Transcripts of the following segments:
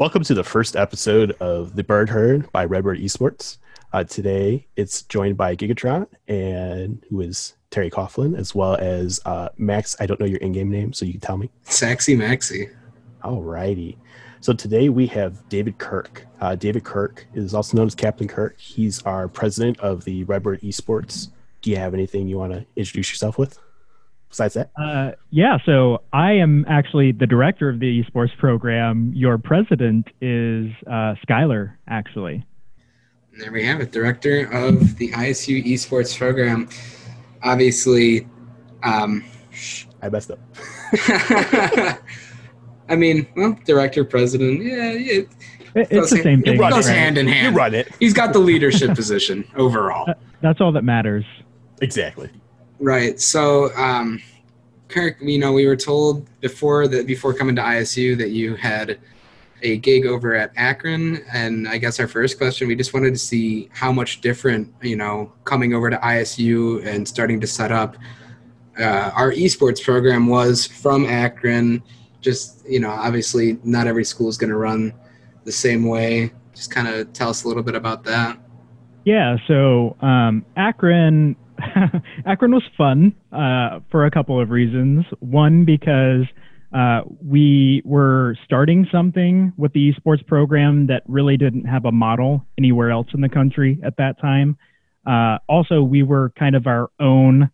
Welcome to the first episode of The Bird Herd by Redbird Esports. Uh, today, it's joined by Gigatron, and who is Terry Coughlin, as well as uh, Max. I don't know your in-game name, so you can tell me. Saxy Maxi. All righty. So today we have David Kirk. Uh, David Kirk is also known as Captain Kirk. He's our president of the Redbird Esports. Do you have anything you want to introduce yourself with? Besides that? Uh, yeah, so I am actually the director of the esports program. Your president is uh, Skylar, actually. There we have it, director of the ISU esports program. Obviously, um, I messed up. I mean, well, director, president, yeah, it, it's the same thing. It goes hand in hand. You run it. He's got the leadership position overall. That's all that matters. Exactly. Right. So, um, Kirk, you know, we were told before that before coming to ISU that you had a gig over at Akron, and I guess our first question, we just wanted to see how much different, you know, coming over to ISU and starting to set up uh, our esports program was from Akron. Just you know, obviously, not every school is going to run the same way. Just kind of tell us a little bit about that. Yeah. So um, Akron Akron was fun uh, for a couple of reasons. One, because uh, we were starting something with the esports program that really didn't have a model anywhere else in the country at that time. Uh, also, we were kind of our own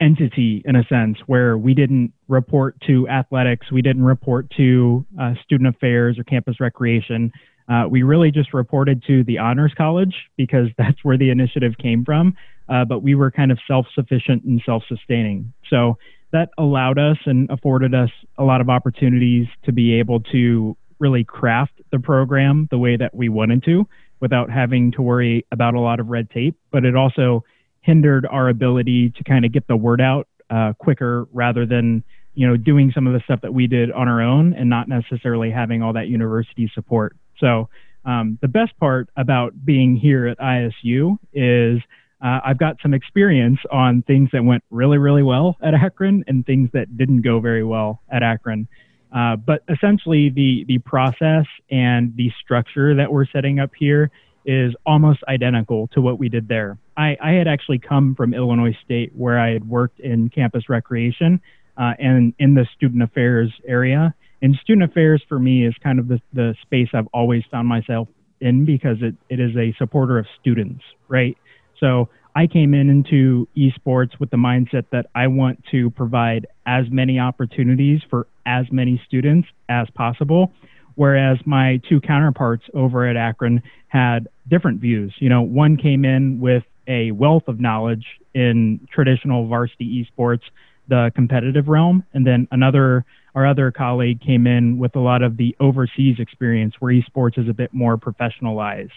entity in a sense where we didn't report to athletics, we didn't report to uh, student affairs or campus recreation. Uh, we really just reported to the Honors College because that's where the initiative came from uh, but we were kind of self-sufficient and self-sustaining. So that allowed us and afforded us a lot of opportunities to be able to really craft the program the way that we wanted to without having to worry about a lot of red tape. But it also hindered our ability to kind of get the word out uh, quicker rather than you know doing some of the stuff that we did on our own and not necessarily having all that university support. So um, the best part about being here at ISU is uh, I've got some experience on things that went really, really well at Akron and things that didn't go very well at Akron. Uh, but essentially, the the process and the structure that we're setting up here is almost identical to what we did there. I, I had actually come from Illinois State, where I had worked in campus recreation uh, and in the student affairs area. And student affairs for me is kind of the, the space I've always found myself in because it, it is a supporter of students, right? So I came in into esports with the mindset that I want to provide as many opportunities for as many students as possible. Whereas my two counterparts over at Akron had different views. You know, one came in with a wealth of knowledge in traditional varsity esports, the competitive realm, and then another, our other colleague came in with a lot of the overseas experience where esports is a bit more professionalized.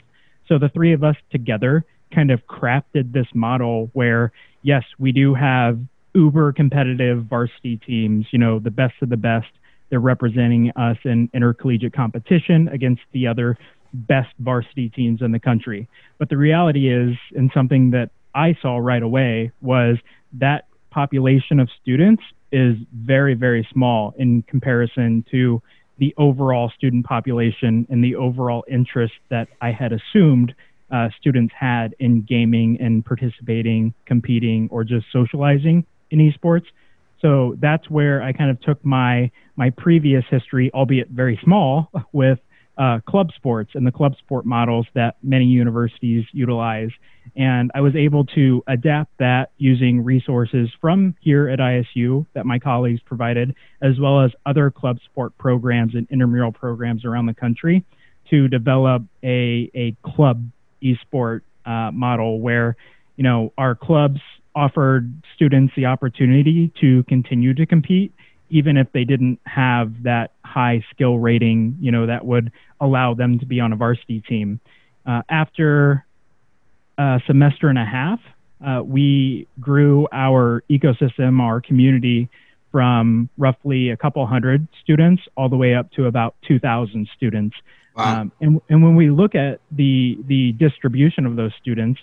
So the three of us together kind of crafted this model where, yes, we do have uber competitive varsity teams, you know, the best of the best. They're representing us in intercollegiate competition against the other best varsity teams in the country. But the reality is, and something that I saw right away, was that population of students is very, very small in comparison to the overall student population and the overall interest that I had assumed uh, students had in gaming and participating, competing, or just socializing in esports. So that's where I kind of took my my previous history, albeit very small, with uh, club sports and the club sport models that many universities utilize. And I was able to adapt that using resources from here at ISU that my colleagues provided, as well as other club sport programs and intramural programs around the country to develop a, a club esport uh, model where you know our clubs offered students the opportunity to continue to compete even if they didn't have that high skill rating you know that would allow them to be on a varsity team. Uh, after a semester and a half uh, we grew our ecosystem our community from roughly a couple hundred students all the way up to about 2000 students Wow. Um, and, and when we look at the, the distribution of those students,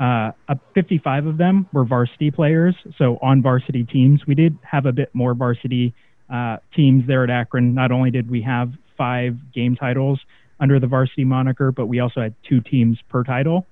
uh, 55 of them were varsity players, so on varsity teams. We did have a bit more varsity uh, teams there at Akron. Not only did we have five game titles under the varsity moniker, but we also had two teams per title.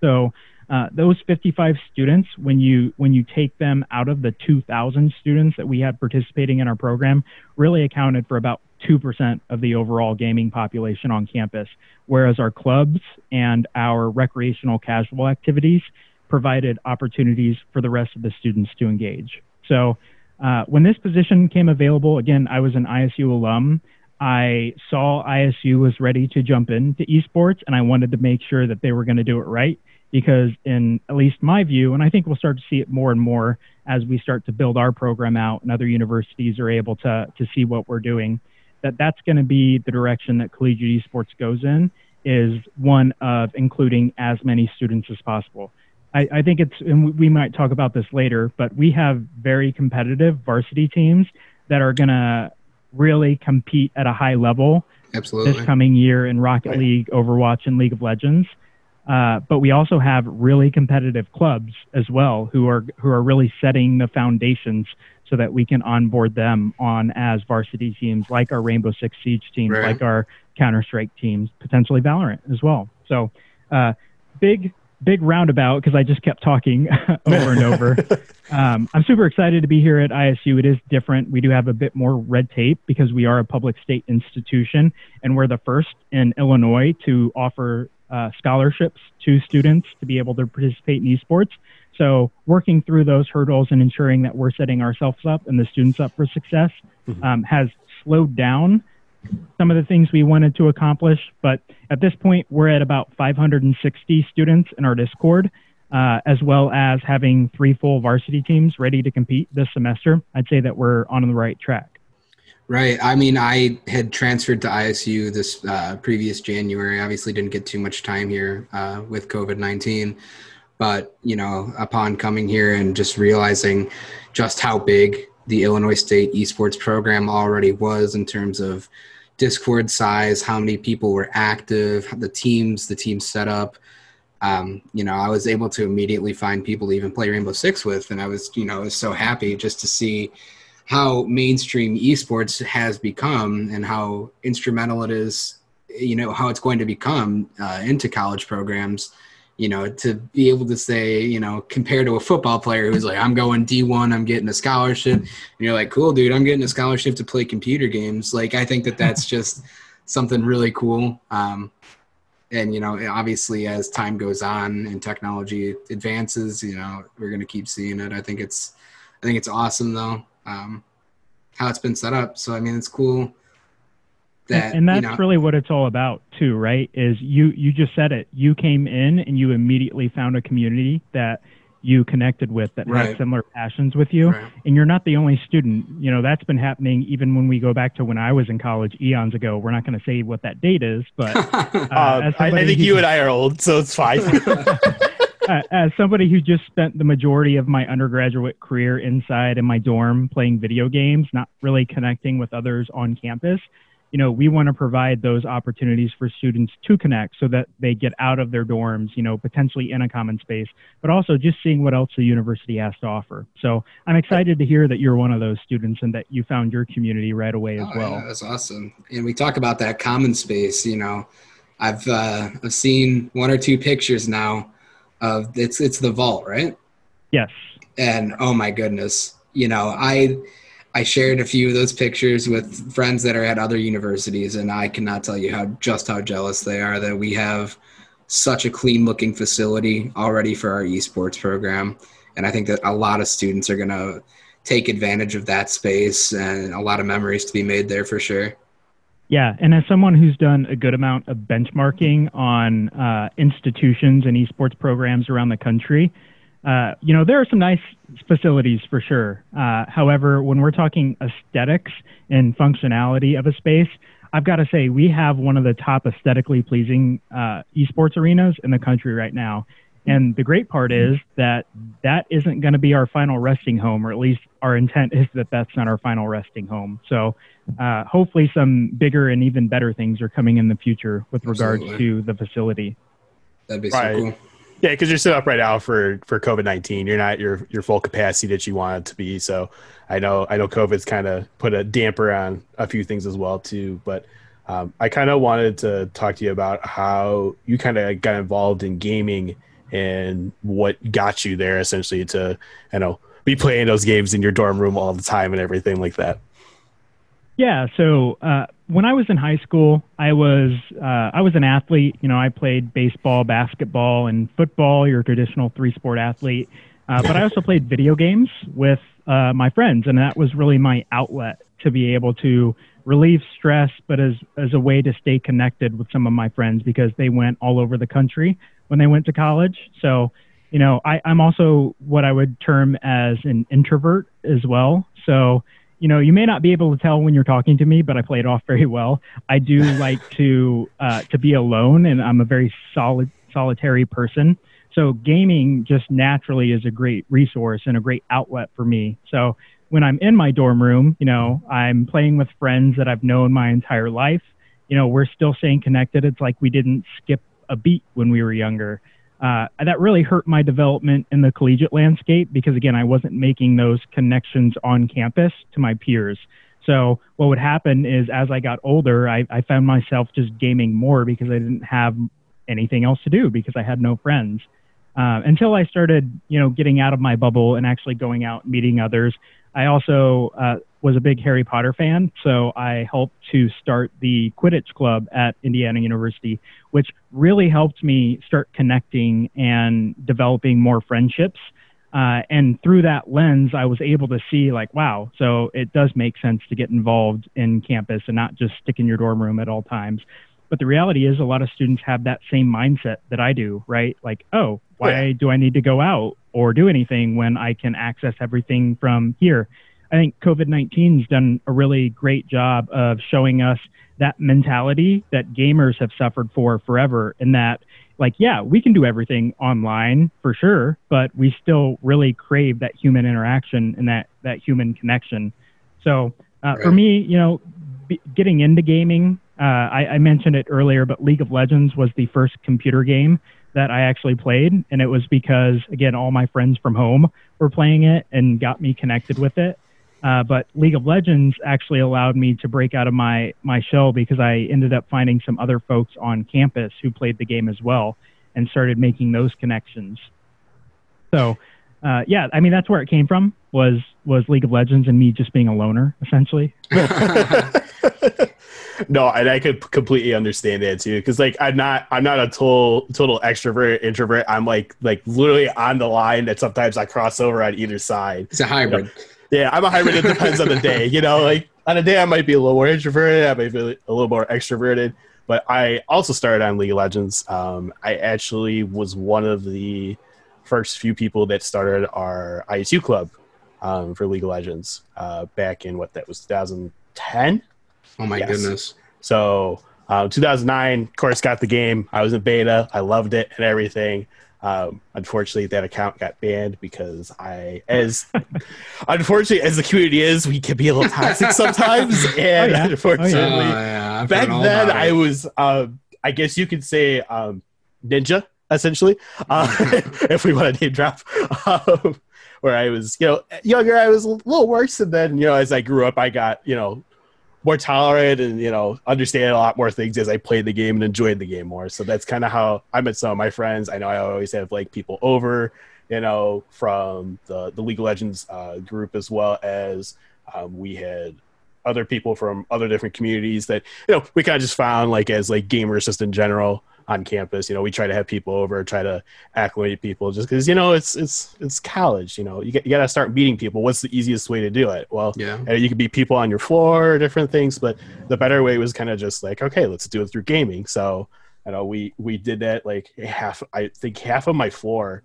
So uh, those 55 students, when you when you take them out of the 2,000 students that we had participating in our program, really accounted for about two percent of the overall gaming population on campus. Whereas our clubs and our recreational casual activities provided opportunities for the rest of the students to engage. So uh, when this position came available, again, I was an ISU alum. I saw ISU was ready to jump into esports, and I wanted to make sure that they were going to do it right. Because, in at least my view, and I think we'll start to see it more and more as we start to build our program out and other universities are able to, to see what we're doing, that that's going to be the direction that collegiate esports goes in is one of including as many students as possible. I, I think it's, and we might talk about this later, but we have very competitive varsity teams that are going to really compete at a high level Absolutely. this coming year in Rocket Right. League, Overwatch, and League of Legends. Uh, but we also have really competitive clubs as well who are who are really setting the foundations so that we can onboard them on as varsity teams like our Rainbow Six Siege teams, Right. like our Counter Strike teams, potentially Valorant as well. So uh, big big roundabout because I just kept talking over and over. Um, I'm super excited to be here at ISU. It is different. We do have a bit more red tape because we are a public state institution, and we're the first in Illinois to offer uh, scholarships to students to be able to participate in esports. So, working through those hurdles and ensuring that we're setting ourselves up and the students up for success Mhm. um, has slowed down some of the things we wanted to accomplish. But at this point, we're at about 560 students in our Discord, uh, as well as having three full varsity teams ready to compete this semester. I'd say that we're on the right track. Right. I mean, I had transferred to ISU this uh, previous January. Obviously, didn't get too much time here uh, with COVID 19. But, you know, upon coming here and just realizing just how big the Illinois State esports program already was in terms of Discord size, how many people were active, the teams, the team setup. Um, you know, I was able to immediately find people to even play Rainbow Six with. And I was, you know, was so happy just to see how mainstream esports has become and how instrumental it is you know how it's going to become uh, into college programs you know to be able to say you know compared to a football player who's like i'm going d1 i'm getting a scholarship. And you're like cool dude i'm getting a scholarship to play computer games. Like i think that that's just something really cool. Um, and you know obviously as time goes on and technology advances you know we're going to keep seeing it. I think it's i think it's awesome though um, how it's been set up. So i mean it's cool that and that's you know, really what it's all about too right is you you just said it you came in and you immediately found a community that you connected with that Right. had similar passions with you right. and you're not the only student you know that's been happening even when we go back to when i was in college eons ago we're not going to say what that date is but Uh, as I, I think who- you and I are old, so it's fine. uh, as somebody who just spent the majority of my undergraduate career inside in my dorm playing video games, not really connecting with others on campus, you know, we want to provide those opportunities for students to connect so that they get out of their dorms, you know, potentially in a common space, but also just seeing what else the university has to offer. So I'm excited to hear that you're one of those students and that you found your community right away as Oh, well. yeah, that's awesome. And we talk about that common space. You know, I've uh, I've seen one or two pictures now of it's it's the vault, right? Yes. And oh my goodness, you know, I I shared a few of those pictures with friends that are at other universities, and I cannot tell you how just how jealous they are that we have such a clean looking facility already for our esports program. And I think that a lot of students are going to take advantage of that space and a lot of memories to be made there for sure. Yeah, and as someone who's done a good amount of benchmarking on uh, institutions and esports programs around the country, uh, you know, there are some nice facilities for sure. Uh, however, when we're talking aesthetics and functionality of a space, I've got to say we have one of the top aesthetically pleasing uh, esports arenas in the country right now. And the great part is that that isn't going to be our final resting home, or at least our intent is that that's not our final resting home. So uh, hopefully some bigger and even better things are coming in the future with regards Absolutely. to the facility. That'd be Right. so cool. Yeah, because you're set up right now for for COVID nineteen. You're not your your full capacity that you want it to be. So I know I know COVID's kind of put a damper on a few things as well too. But um, I kind of wanted to talk to you about how you kind of got involved in gaming and what got you there essentially to you know be playing those games in your dorm room all the time and everything like that. Yeah. So uh, when I was in high school, I was uh, I was an athlete. You know, I played baseball, basketball, and football. Your traditional three sport athlete. Uh, but I also played video games with uh, my friends, and that was really my outlet to be able to relieve stress, but as as a way to stay connected with some of my friends because they went all over the country when they went to college. So, you know, I, I'm also what I would term as an introvert as well. So you know, you may not be able to tell when you're talking to me, but I play it off very well. I do like to uh, to be alone, and I'm a very solid solitary person. So gaming just naturally is a great resource and a great outlet for me. So when I'm in my dorm room, you know, I'm playing with friends that I've known my entire life. You know, we're still staying connected. It's like we didn't skip a beat when we were younger uh, that really hurt my development in the collegiate landscape because again i wasn't making those connections on campus to my peers. So what would happen is as i got older i, I found myself just gaming more because i didn't have anything else to do because i had no friends. Uh, until i started you know getting out of my bubble and actually going out and meeting others. I also uh, was a big Harry Potter fan, so I helped to start the Quidditch Club at Indiana University, which really helped me start connecting and developing more friendships. Uh, and through that lens, I was able to see, like, wow, so it does make sense to get involved in campus and not just stick in your dorm room at all times. But the reality is, a lot of students have that same mindset that I do, right? Like, oh, why do I need to go out or do anything when I can access everything from here? I think COVID 19 has done a really great job of showing us that mentality that gamers have suffered for forever. And that, like, yeah, we can do everything online for sure, but we still really crave that human interaction and that, that human connection. So uh, right. for me, you know, b- getting into gaming, uh, I, I mentioned it earlier, but League of Legends was the first computer game that I actually played. And it was because, again, all my friends from home were playing it and got me connected with it. Uh, but League of Legends actually allowed me to break out of my my shell because I ended up finding some other folks on campus who played the game as well and started making those connections. So, uh, yeah, I mean that's where it came from was was League of Legends and me just being a loner essentially. no, and I could completely understand that too because like I'm not I'm not a total total extrovert introvert. I'm like like literally on the line that sometimes I cross over on either side. It's a hybrid. You know? Yeah, I'm a hybrid. It depends on the day. You know, like on a day I might be a little more introverted. I might be a little more extroverted. But I also started on League of Legends. Um, I actually was one of the first few people that started our ISU club um, for League of Legends uh, back in what that was 2010. Oh my yes. goodness! So uh, 2009, of course, got the game. I was in beta. I loved it and everything. Um, unfortunately, that account got banned because I, as unfortunately as the community is, we can be a little toxic sometimes. And oh, yeah. unfortunately, oh, yeah. Oh, back then I was, uh, I guess you could say, um, ninja essentially. Uh, if we want to name drop, um, where I was, you know, younger, I was a little worse, and then you know, as I grew up, I got you know more tolerant and you know understand a lot more things as I played the game and enjoyed the game more. So that's kind of how I met some of my friends. I know I always have like people over, you know, from the the League of Legends uh, group as well as um, we had other people from other different communities that you know we kind of just found like as like gamers just in general on campus. You know, we try to have people over, try to acclimate people, just because you know it's it's it's college. You know, you, you got to start meeting people. What's the easiest way to do it? Well, yeah, uh, you could be people on your floor, different things, but the better way was kind of just like, okay, let's do it through gaming. So, you know, we we did that like half. I think half of my floor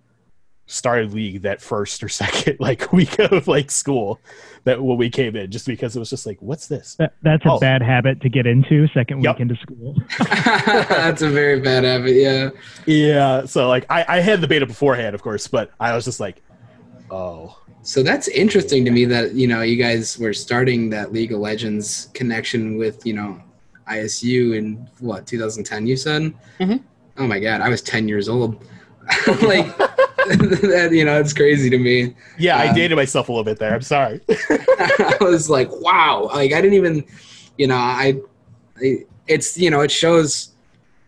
started league that first or second like week of like school that when we came in just because it was just like what's this that, that's a oh. bad habit to get into second yep. week into school that's a very bad habit yeah yeah so like I, I had the beta beforehand of course but i was just like oh so that's interesting to me that you know you guys were starting that league of legends connection with you know isu in what 2010 you said mm-hmm. oh my god i was 10 years old like that, you know, it's crazy to me. Yeah, I Um, dated myself a little bit there. I'm sorry. I was like, wow. Like I didn't even, you know, I, I it's you know, it shows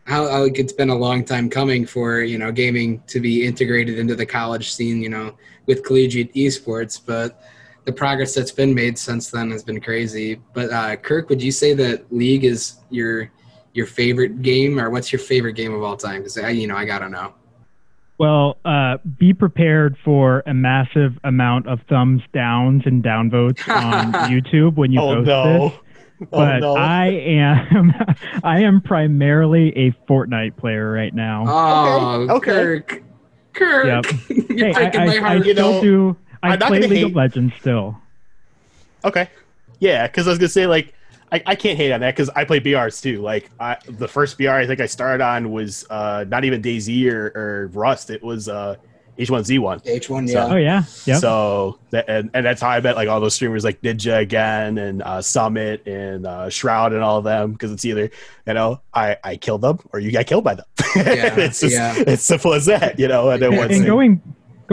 how, how like, it's been a long time coming for you know gaming to be integrated into the college scene. You know, with collegiate esports, but the progress that's been made since then has been crazy. But uh, Kirk, would you say that League is your your favorite game, or what's your favorite game of all time? Because I, you know, I gotta know. Well, uh, be prepared for a massive amount of thumbs downs and downvotes on YouTube when you oh post no. this. Oh But no. I am I am primarily a Fortnite player right now. Oh, okay. Kirk, Kirk, Yep. you're hey, breaking I, my I, I heart. You still know, do. I I'm not play gonna League hate- of Legends still. Okay. Yeah, because I was gonna say like I, I can't hate on that because I play BRs too. Like I, the first BR I think I started on was uh, not even DayZ or, or Rust. It was uh, H1Z1. H1, So- yeah. Oh yeah, yep. So that and, and that's how I met like all those streamers like Ninja again and uh, Summit and uh, Shroud and all of them because it's either you know I I killed them or you got killed by them. Yeah, it's just yeah. it's simple as that, you know. And then once and they- going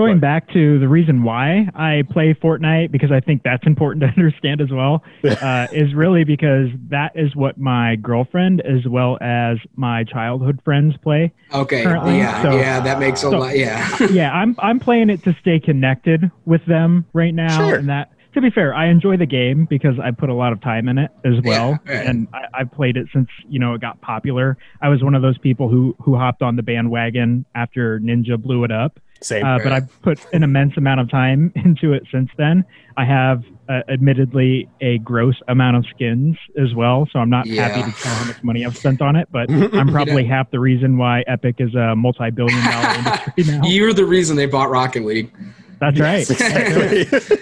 going What? back to the reason why I play Fortnite because I think that's important to understand as well uh, is really because that is what my girlfriend as well as my childhood friends play. Okay, currently, yeah, so- yeah, that makes a so- lot. Yeah, yeah, I'm I'm playing it to stay connected with them right now, Sure. and that. To be fair, I enjoy the game because I put a lot of time in it as well, Yeah, right. and I, I've played it since you know it got popular. I was one of those people who who hopped on the bandwagon after Ninja blew it up, same. uh, but I've put an immense amount of time into it since then. I have, uh, admittedly, a gross amount of skins as well, so I'm not happy to tell how much money I've spent on it. But I'm probably half the reason why Epic is a multi-billion-dollar industry now. you're the reason they bought Rocket League. That's right. Exactly.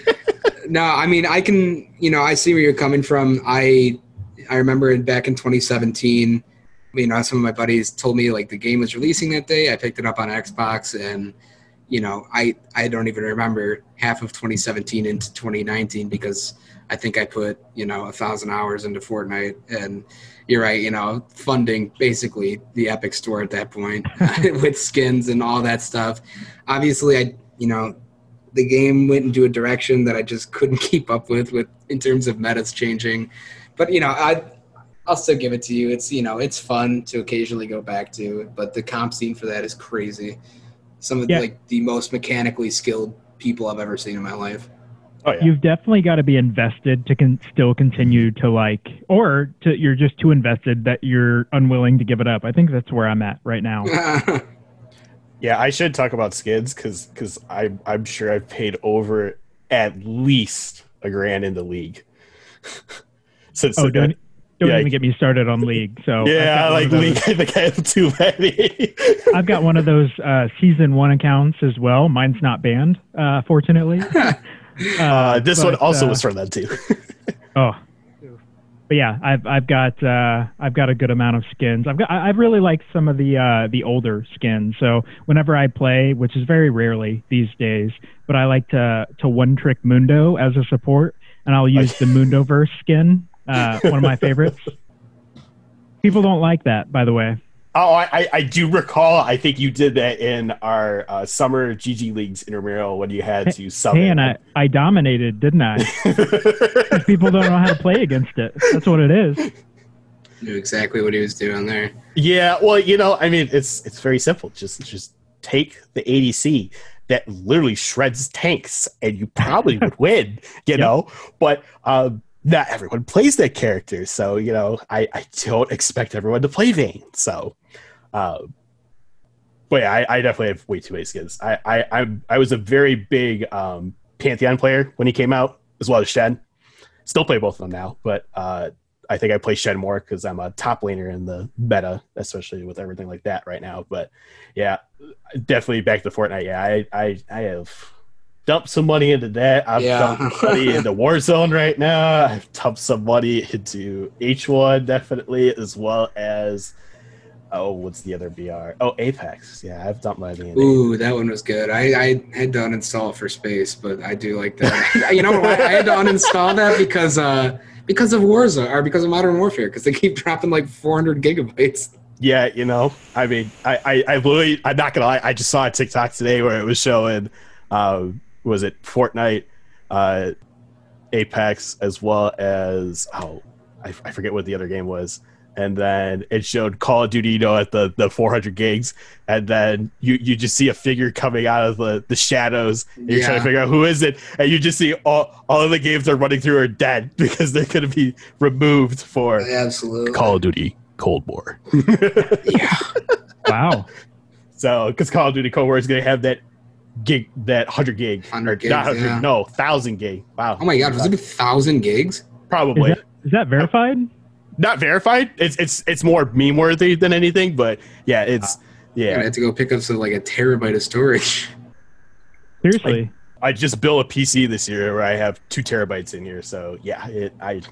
No, I mean, I can, you know, I see where you're coming from. I, I remember back in 2017, you know, some of my buddies told me like the game was releasing that day. I picked it up on Xbox, and you know, I, I don't even remember half of 2017 into 2019 because I think I put, you know, a thousand hours into Fortnite, and you're right, you know, funding basically the Epic Store at that point with skins and all that stuff. Obviously, I, you know, the game went into a direction that I just couldn't keep up with, with in terms of metas changing. But you know, I, I'll still give it to you. It's you know, it's fun to occasionally go back to, but the comp scene for that is crazy. Some of Yeah. like the most mechanically skilled people I've ever seen in my life. oh yeah. You've definitely got to be invested to con- still continue to like, or to, you're just too invested that you're unwilling to give it up. I think that's where I'm at right now. Yeah, I should talk about skids because because I I'm sure I've paid over at least a grand in the league. Since Oh, don't don't Yeah. even get me started on League. So yeah, one like league. I think I have too many. I've got one of those uh, season one accounts as well. Mine's not banned, uh, fortunately. uh, this one also uh, was from them too. Oh, but yeah, I've I've got uh, I've got a good amount of skins. I've got I I really like some of the uh, the older skins. So whenever I play, which is very rarely these days, but I like to to one trick Mundo as a support, and I'll use the Mundoverse skin, uh, one of my favorites. People don't like that, by the way. Oh, I, I, I do recall. I think you did that in our uh, summer GG leagues intramural when you had to summon. Hey, and I, I dominated, didn't I? People don't know how to play against it. That's what it is. Knew exactly what he was doing there. yeah, well, you know, I mean, it's it's very simple. Just just take the ADC that literally shreds tanks, and you probably would win. You Yep. know, but um, not everyone plays that character, so you know, I I don't expect everyone to play Vayne. So, um, but yeah, I, I definitely have way too many skins. I I I'm, I was a very big um, Pantheon player when he came out, as well as Shen. Still play both of them now, but uh, I think I play Shen more because I'm a top laner in the meta, especially with everything like that right now. But yeah, definitely back to Fortnite. Yeah, I I, I have dumped some money into that. I've Yeah. dumped money into Warzone right now. I've dumped some money into H1 definitely, as well as oh, what's the other BR? Oh, Apex. Yeah, I've dumped money into Ooh, that one was good. I, I had to uninstall it for space, but I do like that. you know what? I had to uninstall that because uh because of Warzone or because of Modern Warfare because they keep dropping like 400 gigabytes. yeah, you know, I mean, I, I, I really, I'm not gonna lie. I just saw a TikTok today where it was showing, uh, was it Fortnite, uh, Apex, as well as oh, I, I forget what the other game was, and then it showed Call of Duty, you know, at the the 400 gigs, and then you you just see a figure coming out of the the shadows, and you're trying to figure out who is it, and you just see all all of the games they're running through are dead because they're gonna be removed for Absolutely. Call of Duty Cold War. Yeah. Wow. So, because Call of Duty Cold War is going to have that gig, that hundred gig, 100 or gigs, not 100, yeah. no, thousand gig. Wow. Oh my god, was it a thousand gigs? Is Probably that, is that verified? not verified. It's it's it's more meme worthy than anything, but yeah, it's I yeah. I had to go pick up some like a terabyte of storage. Seriously. I just built a PC this year where I have two terabytes in here. So yeah, it I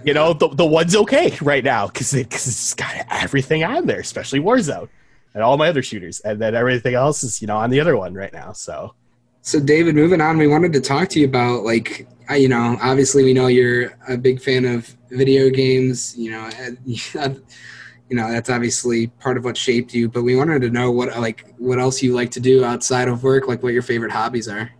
you know the the one's okay right now because it, cause it's got everything on there, especially Warzone and all my other shooters, and then everything else is you know on the other one right now. So So, David, moving on, we wanted to talk to you about like, you know, obviously we know you're a big fan of video games. You know, you know that's obviously part of what shaped you. But we wanted to know what like what else you like to do outside of work, like what your favorite hobbies are.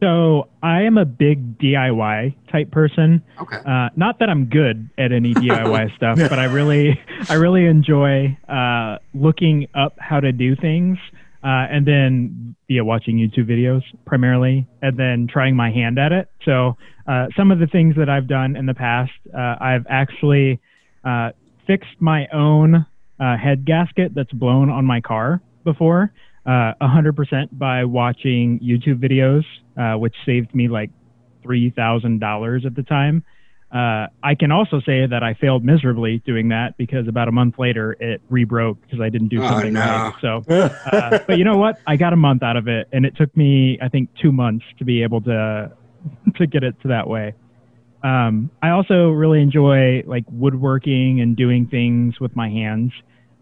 So I am a big DIY type person. Okay. Uh, not that I'm good at any DIY stuff, but I really, I really enjoy uh, looking up how to do things, uh, and then via watching YouTube videos primarily, and then trying my hand at it. So uh, some of the things that I've done in the past, uh, I've actually uh, fixed my own uh, head gasket that's blown on my car before. Uh, 100% by watching YouTube videos, uh, which saved me like $3,000 at the time. Uh, I can also say that I failed miserably doing that because about a month later it rebroke because I didn't do Oh, something no. right. So, uh, but you know what? I got a month out of it, and it took me, I think, two months to be able to to get it to that way. Um, I also really enjoy like woodworking and doing things with my hands.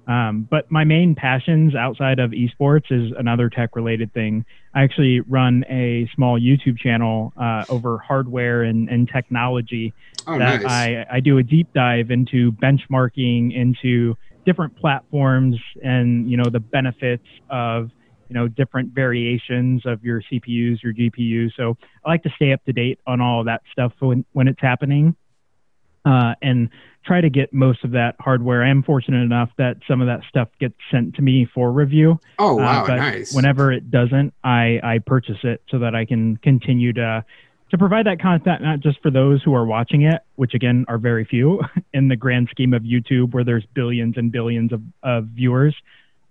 Um, but my main passions outside of esports is another tech related thing. I actually run a small YouTube channel uh, over hardware and, and technology Oh, that nice. I, I do a deep dive into benchmarking into different platforms and you know the benefits of you know different variations of your CPUs, your GPUs. So I like to stay up to date on all of that stuff when when it's happening, uh, and try to get most of that hardware. I am fortunate enough that some of that stuff gets sent to me for review. oh Uh, wow, but nice. Whenever it doesn't, I, I purchase it so that I can continue to to provide that content not just for those who are watching it, which again are very few in the grand scheme of YouTube, where there's billions and billions of, of viewers,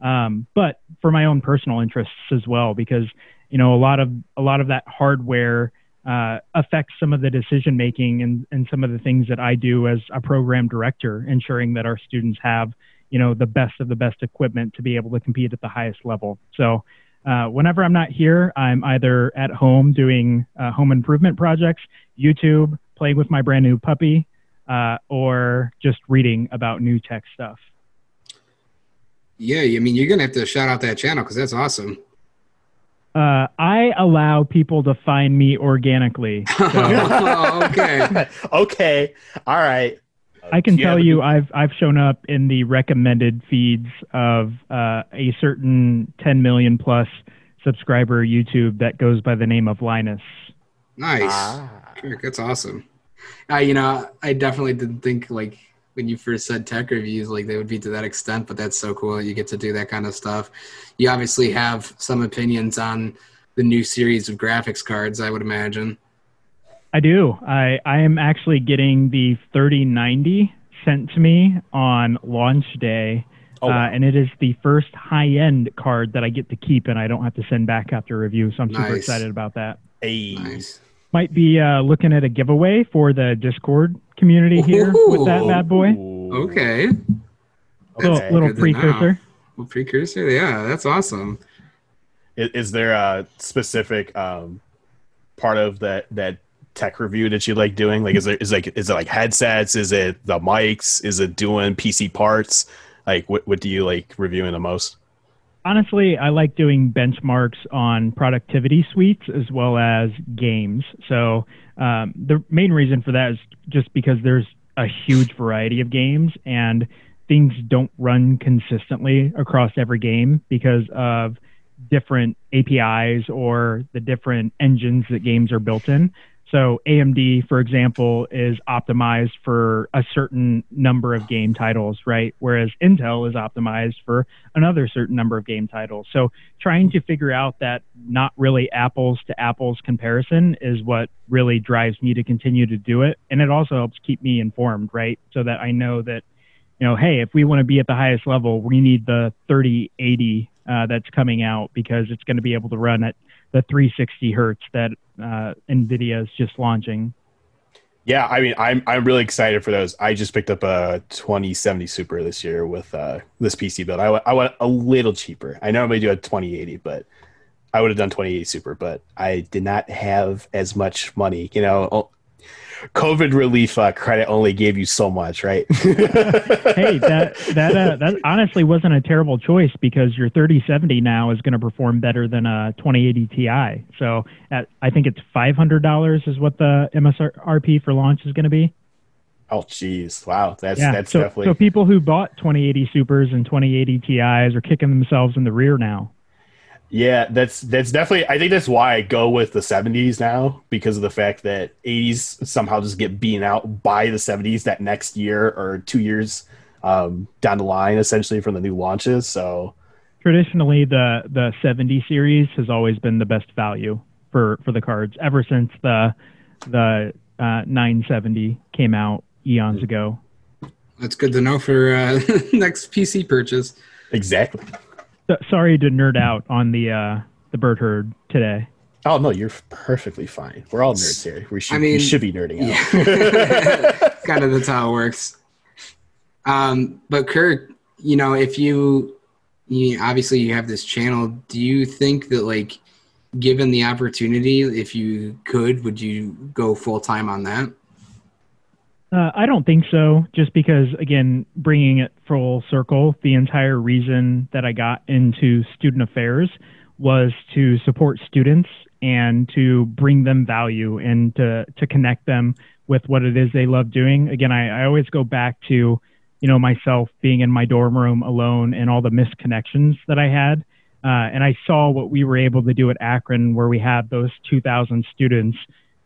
um, but for my own personal interests as well, because you know a lot of a lot of that hardware uh, affects some of the decision making and, and some of the things that I do as a program director, ensuring that our students have you know the best of the best equipment to be able to compete at the highest level. So uh, whenever I'm not here, I'm either at home doing uh, home improvement projects, YouTube, playing with my brand new puppy, uh, or just reading about new tech stuff. yeah, I mean you're gonna have to shout out that channel because that's awesome. Uh, I allow people to find me organically. So oh, okay. okay, all right. I can Do tell you, any- I've I've shown up in the recommended feeds of uh, a certain 10 million plus subscriber YouTube that goes by the name of Linus. Nice. Ah. Kirk, that's awesome. Uh, you know, I definitely didn't think like when you first said tech reviews, like they would be to that extent, but that's so cool that you get to do that kind of stuff. You obviously have some opinions on the new series of graphics cards, I would imagine. I do. I, I am actually getting the 3090 sent to me on launch day. Oh, wow. uh, and it is the first high end card that I get to keep and I don't have to send back after review. So I'm super Nice. excited about that. Hey. Nice. Might be uh, looking at a giveaway for the Discord community here with that bad boy. Ooh. Okay. Little, Okay. little Good to know. precursor. Well, precursor. Yeah, that's awesome. Is, is there a specific um, part of that that tech review that you like doing? Like, is there is like is it like headsets? Is it the mics? Is it doing PC parts? Like, what what do you like reviewing the most? Honestly, I like doing benchmarks on productivity suites as well as games. So um, the main reason for that is just because there's a huge variety of games, and things don't run consistently across every game because of different APIs or the different engines that games are built in. So AMD, for example, is optimized for a certain number of game titles, right? Whereas Intel is optimized for another certain number of game titles. So trying to figure out that not really apples to apples comparison is what really drives me to continue to do it. And it also helps keep me informed, right? So that I know that, you know, hey, if we want to be at the highest level, we need the 3080 uh, that's coming out because it's going to be able to run at the 360 hertz that uh, NVIDIA is just launching. Yeah, I mean, I'm I'm really excited for those. I just picked up a 2070 Super this year with uh, this PC build. I, I went a little cheaper. I normally do a 2080, but I would have done 2080 Super, but I did not have as much money. You know, COVID relief uh, credit only gave you so much, right? hey, that that uh, that honestly wasn't a terrible choice because your 3070 now is going to perform better than a 2080 Ti. So at, I think it's $500 is what the MSRP for launch is going to be. Oh, geez. Wow. That's, yeah. that's so, definitely. So people who bought 2080 Supers and 2080 Ti's are kicking themselves in the rear now. Yeah, that's that's definitely. I think that's why I go with the '70s now because of the fact that '80s somehow just get beaten out by the '70s that next year or two years um, down the line, essentially from the new launches. So traditionally, the the '70 series has always been the best value for for the cards ever since the the uh, 970 came out eons ago. That's good to know for uh, next PC purchase. Exactly sorry to nerd out on the uh, the bird herd today. Oh no, you're perfectly fine. We're all nerds here. We should I mean, we should be nerding out. Yeah. kind of that's how it works. Um, but Kirk, you know, if you, you obviously you have this channel, do you think that like, given the opportunity, if you could, would you go full time on that? Uh, I don't think so. Just because, again, bringing it full circle, the entire reason that I got into student affairs was to support students and to bring them value and to to connect them with what it is they love doing. Again, I, I always go back to, you know, myself being in my dorm room alone and all the missed connections that I had. Uh, and I saw what we were able to do at Akron, where we had those 2,000 students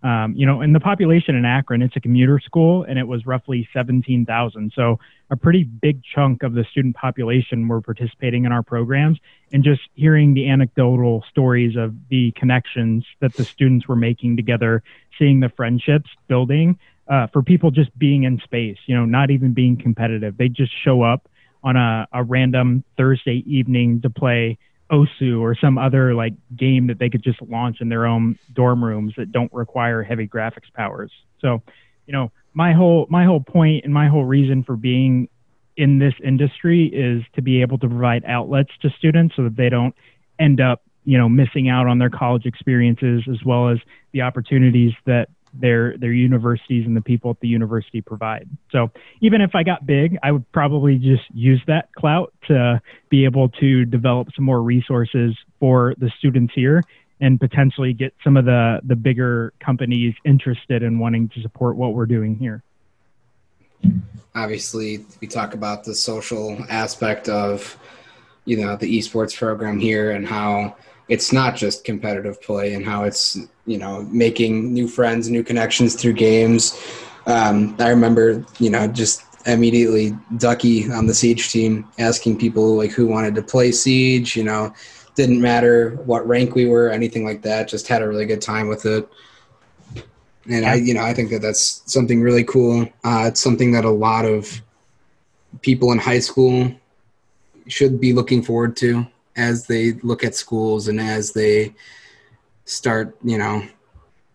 um, you know, in the population in Akron, it's a commuter school, and it was roughly 17,000. So a pretty big chunk of the student population were participating in our programs, and just hearing the anecdotal stories of the connections that the students were making together, seeing the friendships building. Uh, for people just being in space, you know, not even being competitive, they just show up on a, a random Thursday evening to play Osu or some other like game that they could just launch in their own dorm rooms that don't require heavy graphics powers. So, you know, my whole my whole point and my whole reason for being in this industry is to be able to provide outlets to students so that they don't end up, you know, missing out on their college experiences as well as the opportunities that their their universities and the people at the university provide. So even if I got big, I would probably just use that clout to be able to develop some more resources for the students here and potentially get some of the the bigger companies interested in wanting to support what we're doing here. Obviously, we talk about the social aspect of you know the esports program here and how it's not just competitive play and how it's you know making new friends new connections through games. Um, i remember you know just immediately ducky on the siege team asking people like who wanted to play siege you know didn't matter what rank we were anything like that just had a really good time with it. And i you know i think that that's something really cool. Uh, it's something that a lot of people in high school should be looking forward to as they look at schools and as they start, you know,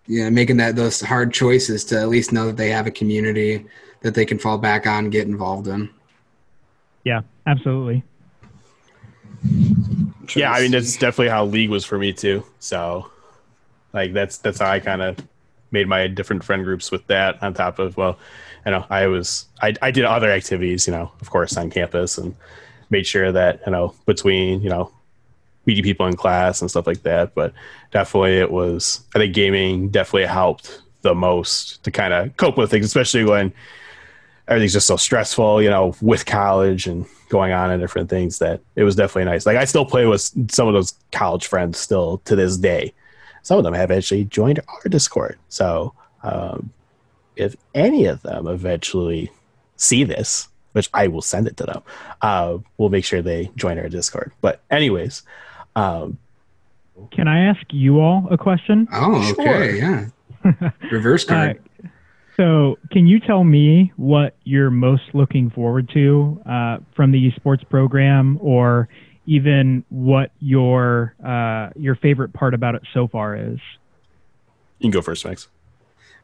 you know, making that those hard choices to at least know that they have a community that they can fall back on, get involved in. Yeah, absolutely. Yeah, I mean that's definitely how league was for me too. So, like that's that's how I kind of made my different friend groups with that. On top of well, you know, I was I I did other activities, you know, of course on campus and made sure that you know between you know meeting people in class and stuff like that. But definitely, it was I think gaming definitely helped the most to kind of cope with things, especially when everything's just so stressful, you know, with college and going on and different things that it was definitely nice. Like I still play with some of those college friends still to this day. Some of them have actually joined our Discord. So um, if any of them eventually see this, which I will send it to them, uh, we'll make sure they join our Discord. But anyways, um, can I ask you all a question? Oh, okay, sure. yeah. Reverse card. Uh, so, can you tell me what you're most looking forward to uh, from the esports program, or even what your uh, your favorite part about it so far is? You can go first, Max.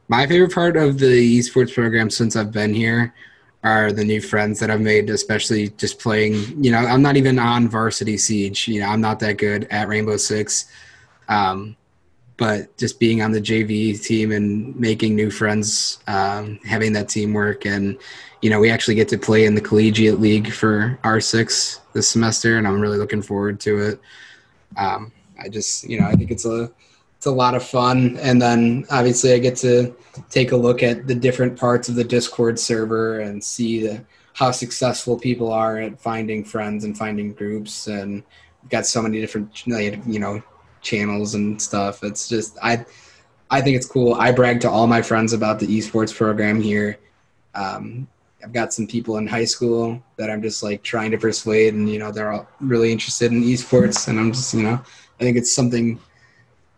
My favorite part of the esports program since I've been here are the new friends that I've made, especially just playing. You know, I'm not even on Varsity Siege. You know, I'm not that good at Rainbow Six. Um, but just being on the JV team and making new friends, um, having that teamwork, and you know, we actually get to play in the collegiate league for R6 this semester, and I'm really looking forward to it. Um, I just, you know, I think it's a it's a lot of fun, and then obviously I get to take a look at the different parts of the Discord server and see the, how successful people are at finding friends and finding groups, and we've got so many different, you know, channels and stuff. It's just I I think it's cool. I brag to all my friends about the esports program here. Um, I've got some people in high school that I'm just like trying to persuade, and you know they're all really interested in esports, and I'm just you know I think it's something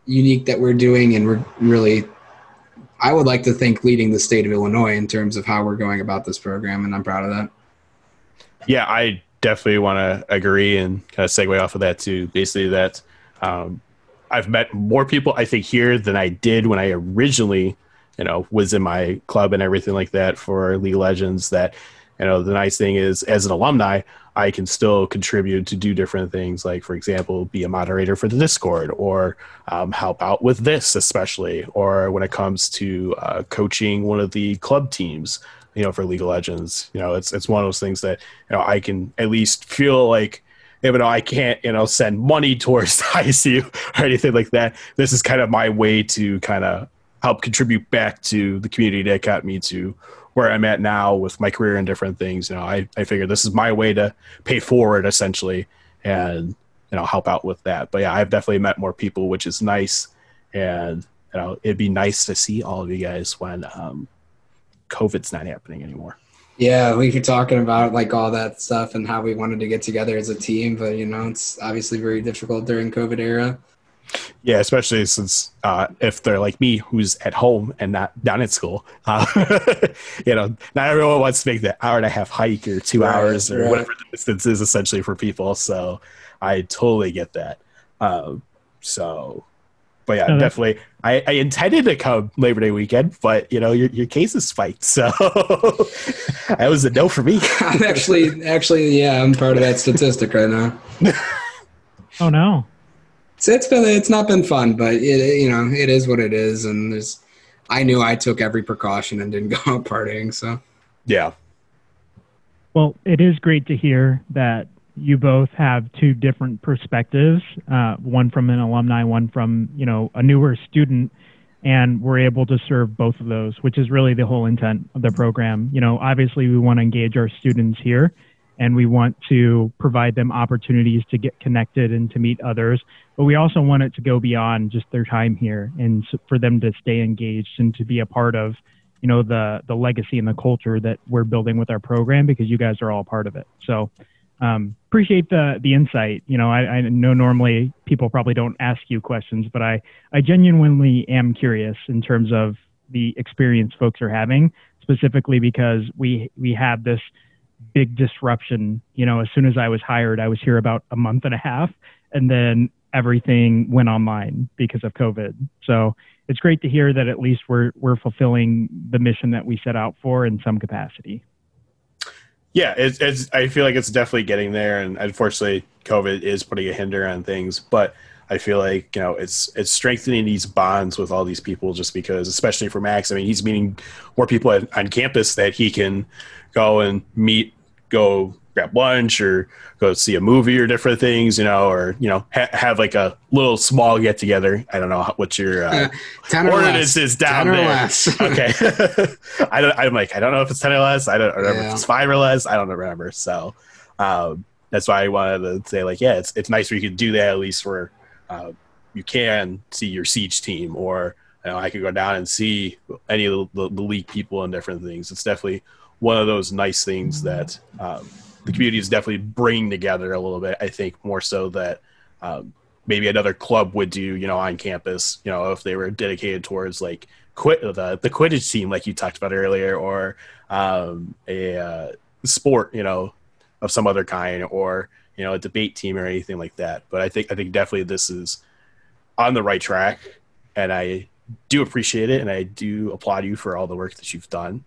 unique that we're doing, and we're really I would like to think leading the state of Illinois in terms of how we're going about this program, and I'm proud of that. Yeah, I definitely want to agree and kind of segue off of that too. Basically, that um, I've met more people I think here than I did when I originally, you know, was in my club and everything like that for League Legends. That you know, the nice thing is as an alumni, I can still contribute to do different things, like for example, be a moderator for the Discord or um, help out with this, especially, or when it comes to uh, coaching one of the club teams. You know, for League of Legends, you know, it's it's one of those things that you know I can at least feel like even though I can't, you know, send money towards the ISU or anything like that, this is kind of my way to kind of help contribute back to the community that got me to where I'm at now with my career and different things. You know, I, I figure this is my way to pay forward essentially and, you know, help out with that. But yeah, I've definitely met more people, which is nice. And, you know, it'd be nice to see all of you guys when um, COVID's not happening anymore. Yeah, we were talking about like all that stuff and how we wanted to get together as a team, but you know, it's obviously very difficult during COVID era. Yeah, especially since uh, if they're like me, who's at home and not down at school, uh, you know, not everyone wants to make the hour and a half hike or two right, hours or right. whatever the distance is essentially for people. So I totally get that. Um, so but yeah, definitely. I, I intended to come Labor Day weekend, but you know your your case is spiked, so that was a no for me. I'm actually actually yeah, I'm part of that statistic right now. oh no. So it's been it's not been fun, but it you know it is what it is, and there's I knew I took every precaution and didn't go out partying, so yeah. Well, it is great to hear that you both have two different perspectives, uh, one from an alumni, one from you know a newer student, and we're able to serve both of those, which is really the whole intent of the program. You know, obviously we want to engage our students here, and we want to provide them opportunities to get connected and to meet others, but we also want it to go beyond just their time here and for them to stay engaged and to be a part of you know the the legacy and the culture that we're building with our program because you guys are all part of it. So um, appreciate the the insight. You know, I, I, know normally people probably don't ask you questions, but I I genuinely am curious in terms of the experience folks are having, specifically because we we have this big disruption. You know, as soon as I was hired, I was here about a month and a half, and then everything went online because of COVID. So it's great to hear that at least we're we're fulfilling the mission that we set out for in some capacity. Yeah, it's, it's. I feel like it's definitely getting there, and unfortunately, COVID is putting a hinder on things. But I feel like you know it's it's strengthening these bonds with all these people, just because, especially for Max. I mean, he's meeting more people at, on campus that he can go and meet, go grab lunch or go see a movie or different things, you know, or you know, ha- have like a little small get together. I don't know what your uh, ten or ordinance less. is down Ten or there. less. okay, I don't. I'm like I don't know if it's ten or less. I don't remember Yeah. if it's five or less. I don't remember. So um, that's why I wanted to say like, yeah, it's it's nice where you can do that at least where uh, you can see your siege team or you know, I could go down and see any of the, the, the league people and different things. It's definitely one of those nice things that um, the community is definitely bringing together a little bit. I think more so that um, maybe another club would do, you know, on campus. You know, if they were dedicated towards like quit the the Quidditch team, like you talked about earlier, or um, a uh, sport, you know, of some other kind, or you know, a debate team or anything like that. But I think I think definitely this is on the right track, and I do appreciate it, and I do applaud you for all the work that you've done.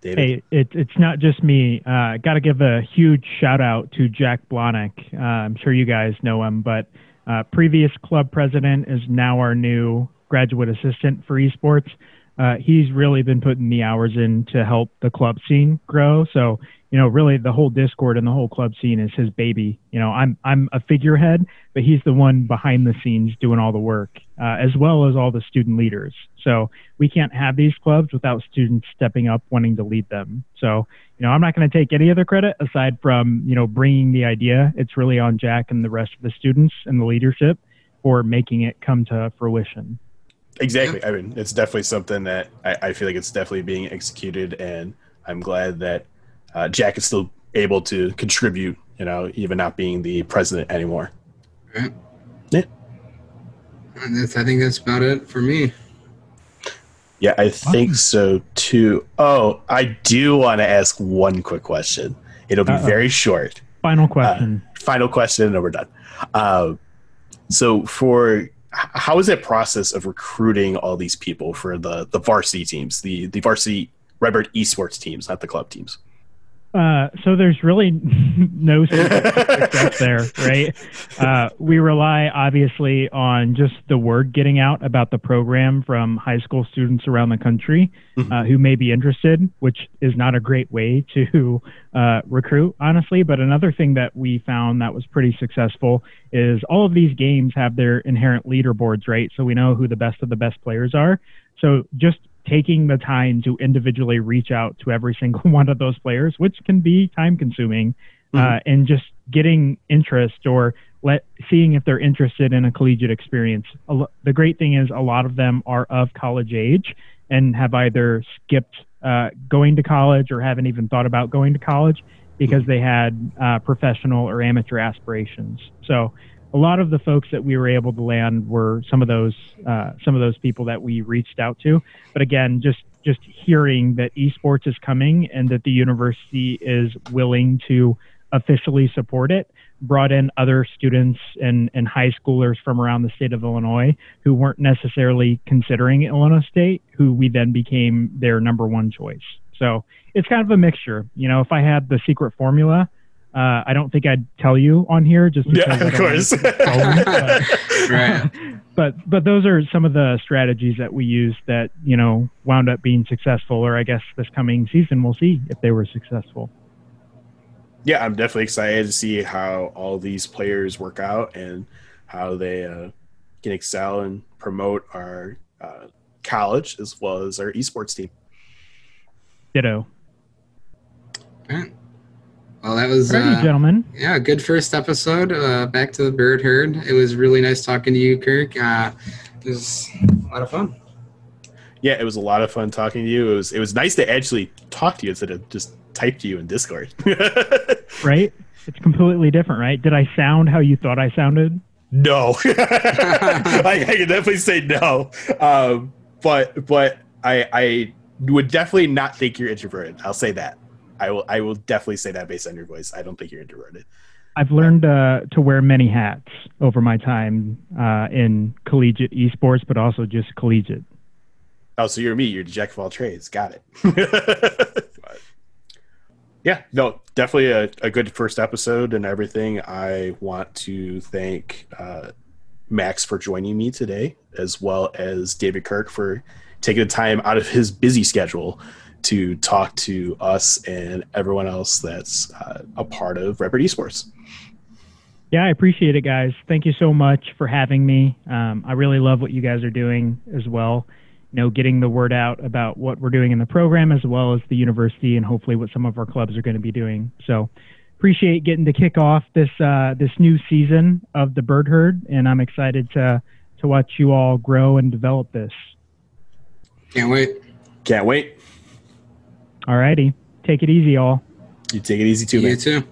David, Hey, it, it's not just me. Uh, Got to give a huge shout out to Jack Blonick. Uh, I'm sure you guys know him, but uh, previous club president is now our new graduate assistant for esports. Uh, he's really been putting the hours in to help the club scene grow. So, you know, really the whole Discord and the whole club scene is his baby. You know, I'm I'm a figurehead, but he's the one behind the scenes doing all the work, uh, as well as all the student leaders. So we can't have these clubs without students stepping up wanting to lead them. So, you know, I'm not going to take any other credit aside from, you know, bringing the idea. It's really on Jack and the rest of the students and the leadership for making it come to fruition. Exactly. I mean, it's definitely something that I, I feel like it's definitely being executed, and I'm glad that uh, Jack is still able to contribute. You know, even not being the president anymore. Right. Yeah. And that's, I think that's about it for me. Yeah, I think so too. Oh, I do want to ask one quick question. It'll be Uh-oh. very short. Final question. Final question, and we're done. Uh, so, for how is that process of recruiting all these people for the the varsity teams, the the varsity Redbird esports teams, not the club teams? Uh, so there's really no success there, right? Uh, we rely obviously on just the word getting out about the program from high school students around the country uh, who may be interested, which is not a great way to uh, recruit, honestly. But another thing that we found that was pretty successful is all of these games have their inherent leaderboards, right? So we know who the best of the best players are. So just taking the time to individually reach out to every single one of those players, which can be time consuming, uh, Mhm. and just getting interest or let seeing if they're interested in a collegiate experience. The great thing is a lot of them are of college age and have either skipped uh, going to college or haven't even thought about going to college because they had uh, professional or amateur aspirations. So a lot of the folks that we were able to land were some of those uh, some of those people that we reached out to. But again, just just hearing that esports is coming and that the university is willing to officially support it brought in other students and, and high schoolers from around the state of Illinois who weren't necessarily considering Illinois State, who we then became their number one choice. So it's kind of a mixture. You know, if I had the secret formula, uh, I don't think I'd tell you on here just because Yeah, of course. it to be stolen, but- Right. but but those are some of the strategies that we used that you know wound up being successful or i guess this coming season we'll see if they were successful yeah, I'm definitely excited to see how all these players work out and how they uh, can excel and promote our uh, college as well as our esports team. ditto Right. Well, that was Alrighty, uh, gentlemen yeah, good first episode. Uh, back to the bird herd. It was really nice talking to you, Kirk. Uh, it was a lot of fun. Yeah, it was a lot of fun talking to you. It was it was nice to actually talk to you instead of just type to you in Discord. right it's completely different right did i sound how you thought i sounded no, I, I can definitely say no. Um, but but I I would definitely not think you're introverted. I'll say that. I will I will definitely say that based on your voice. I don't think you're introverted. i've learned uh, to wear many hats over my time uh, in collegiate esports but also just collegiate Oh, so you're me. You're the jack of all trades. Got it. Yeah, no, definitely a, a good first episode and everything. I want to thank uh, Max for joining me today, as well as David Kirk for taking the time out of his busy schedule to talk to us and everyone else that's uh, a part of Redbird Esports. Yeah, I appreciate it, guys. Thank you so much for having me. Um, I really love what you guys are doing as well. You know, getting the word out about what we're doing in the program as well as the university and hopefully what some of our clubs are going to be doing. So, appreciate getting to kick off this uh, this new season of the Bird Herd, and I'm excited to to watch you all grow and develop this. Can't wait. Can't wait. All righty, take it easy, all. You take it easy too, You man. too.